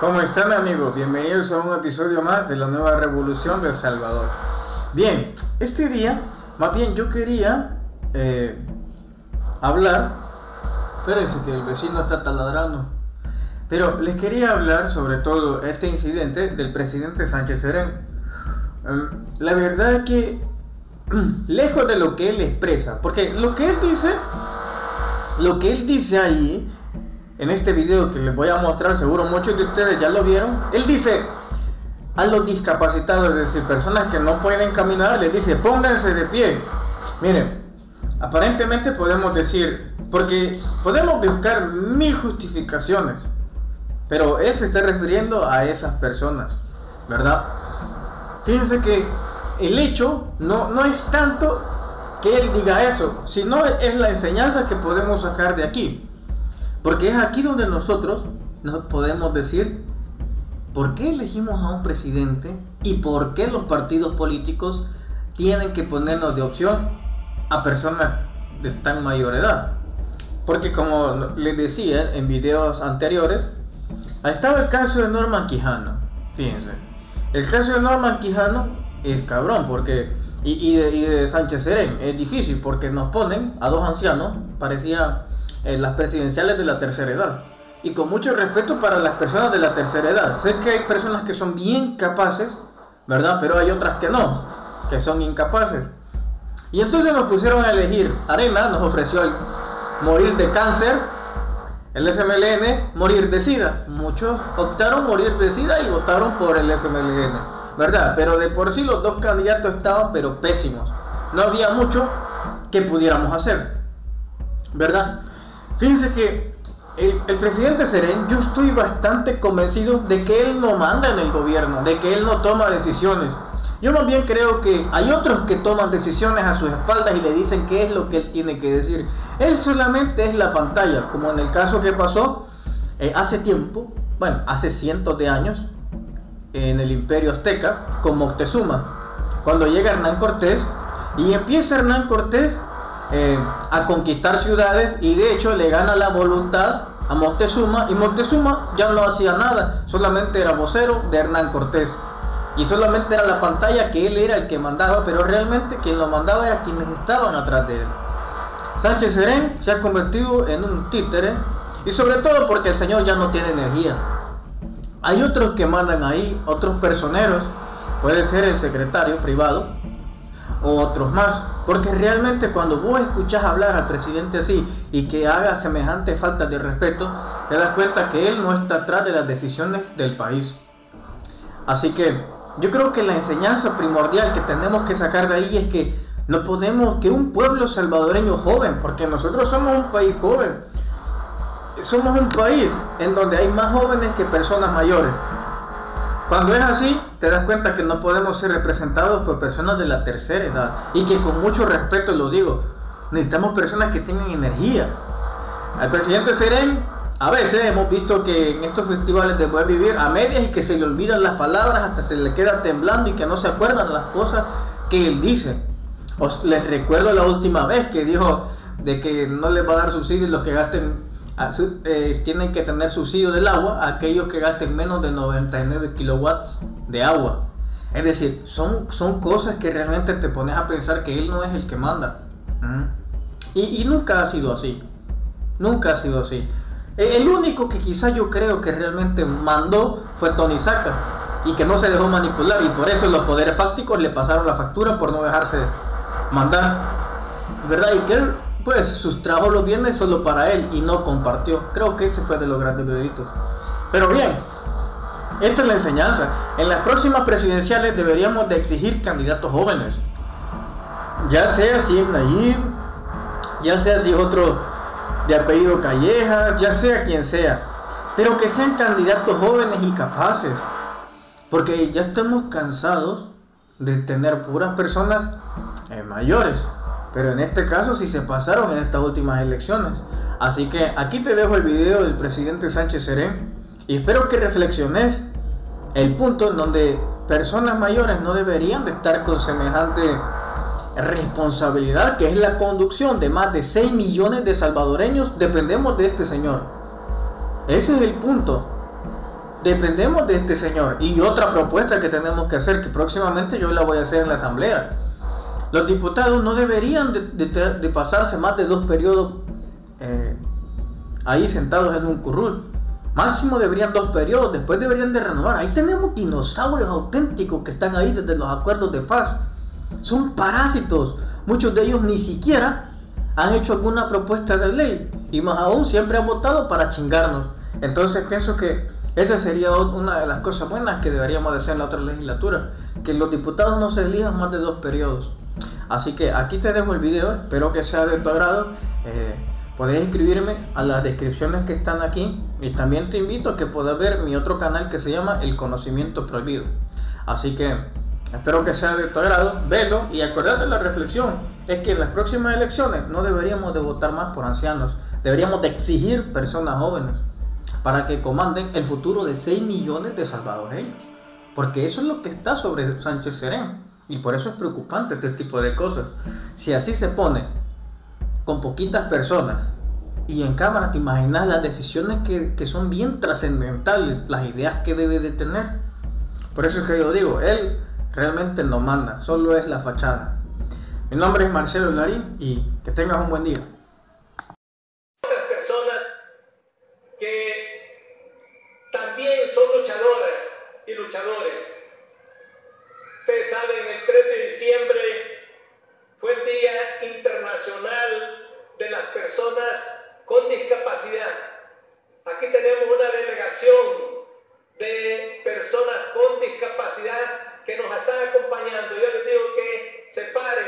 ¿Cómo están amigos? Bienvenidos a un episodio más de la nueva revolución de El Salvador. Bien, este día, más bien yo quería eh, hablar, espérense que el vecino está taladrando, pero les quería hablar sobre todo este incidente del presidente Sánchez Serén. Em, la verdad es que, lejos de lo que él expresa, porque lo que él dice, lo que él dice ahí, en este video que les voy a mostrar, seguro muchos de ustedes ya lo vieron, él dice a los discapacitados, es decir, personas que no pueden caminar, les dice, pónganse de pie. Miren, aparentemente podemos decir, porque podemos buscar mil justificaciones, pero él se está refiriendo a esas personas, ¿verdad? Fíjense que el hecho no, no es tanto que él diga eso, sino es la enseñanza que podemos sacar de aquí. Porque es aquí donde nosotros nos podemos decir por qué elegimos a un presidente y por qué los partidos políticos tienen que ponernos de opción a personas de tan mayor edad. Porque como les decía en videos anteriores, estaba el caso de Norman Quijano. Fíjense, el caso de Norman Quijano es cabrón porque y, de, y de Sánchez Serén es difícil porque nos ponen a dos ancianos, parecía las presidenciales de la tercera edad. Y con mucho respeto para las personas de la tercera edad. Sé que hay personas que son bien capaces, ¿verdad? Pero hay otras que no, que son incapaces. Y entonces nos pusieron a elegir. Arena nos ofreció el morir de cáncer, el FMLN morir de SIDA. Muchos optaron morir de SIDA y votaron por el FMLN, ¿verdad? Pero de por sí los dos candidatos estaban pero pésimos. No había mucho que pudiéramos hacer, ¿verdad? Fíjense que el, presidente Serén, yo estoy bastante convencido de que él no manda en el gobierno, de que él no toma decisiones. Yo más bien creo que hay otros que toman decisiones a sus espaldas y le dicen qué es lo que él tiene que decir. Él solamente es la pantalla, como en el caso que pasó eh, hace tiempo, bueno, hace cientos de años, en el imperio azteca, con Moctezuma. Cuando llega Hernán Cortés y empieza Hernán Cortés eh, a conquistar ciudades y de hecho le gana la voluntad a Moctezuma y Moctezuma ya no hacía nada, solamente era vocero de Hernán Cortés y solamente era la pantalla que él era el que mandaba, pero realmente quien lo mandaba era quienes estaban atrás de él. Sánchez Serén se ha convertido en un títere y sobre todo porque el señor ya no tiene energía. Hay otros que mandan ahí, otros personeros, puede ser el secretario privado, o otros más. Porque realmente cuando vos escuchás hablar al presidente así y que haga semejante falta de respeto, te das cuenta que él no está atrás de las decisiones del país. Así que yo creo que la enseñanza primordial que tenemos que sacar de ahí es que no podemos, que un pueblo salvadoreño joven, porque nosotros somos un país joven, somos un país en donde hay más jóvenes que personas mayores. Cuando es así, te das cuenta que no podemos ser representados por personas de la tercera edad. Y que con mucho respeto lo digo, necesitamos personas que tengan energía. Al presidente Serén, a veces hemos visto que en estos festivales de buen vivir, a medias y que se le olvidan las palabras, hasta se le queda temblando y que no se acuerdan las cosas que él dice. Os les recuerdo la última vez que dijo de que no les va a dar subsidios los que gasten eh, tienen que tener subsidio del agua aquellos que gasten menos de 99 kilowatts de agua. Es decir, son, son cosas que realmente te pones a pensar que él no es el que manda. Y, nunca ha sido así. Nunca ha sido así. E, el único que quizá yo creo que realmente mandó fue Tony Saca y que no se dejó manipular y por eso los poderes fácticos le pasaron la factura por no dejarse mandar. ¿Verdad? Y que él pues sustrajo los bienes solo para él y no compartió. Creo que ese fue de los grandes delitos. Pero bien, esta es la enseñanza. En las próximas presidenciales deberíamos de exigir candidatos jóvenes. Ya sea si es Nayib, ya sea si es otro de apellido Calleja, ya sea quien sea. Pero que sean candidatos jóvenes y capaces. Porque ya estamos cansados de tener puras personas eh, mayores. Pero en este caso sí se pasaron en estas últimas elecciones. Así que aquí te dejo el video del presidente Sánchez Serén y espero que reflexiones el punto en donde personas mayores no deberían de estar con semejante responsabilidad que es la conducción de más de 6 millones de salvadoreños dependemos de este señor. Ese es el punto. dependemos de este señor. Y otra propuesta que tenemos que hacer, que próximamente yo la voy a hacer en la asamblea. Los diputados no deberían de, pasarse más de dos periodos eh, ahí sentados en un currul. Máximo deberían dos periodos, después deberían de renovar. Ahí tenemos dinosaurios auténticos que están ahí desde los acuerdos de paz. Son parásitos. Muchos de ellos ni siquiera han hecho alguna propuesta de ley. Y más aún siempre han votado para chingarnos. Entonces pienso que esa sería una de las cosas buenas que deberíamos de hacer en la otra legislatura. Que los diputados no se elijan más de dos periodos. Así que aquí te dejo el video. Espero que sea de tu agrado. Eh, Podéis inscribirme a las descripciones que están aquí y también te invito a que puedas ver mi otro canal que se llama El Conocimiento Prohibido. Así que espero que sea de tu agrado, velo y acordate la reflexión, es que en las próximas elecciones no deberíamos de votar más por ancianos, deberíamos de exigir personas jóvenes para que comanden el futuro de 6 millones de salvadoreños. Porque eso es lo que está sobre Sánchez Serén. Y por eso es preocupante este tipo de cosas. Si así se pone con poquitas personas y en cámara te imaginas las decisiones que, son bien trascendentales, las ideas que debe de tener. Por eso es que yo digo, él realmente no manda, solo es la fachada. Mi nombre es Marcelo Larín y que tengas un buen día. Aquí tenemos una delegación de personas con discapacidad que nos están acompañando. Yo les digo que se paren,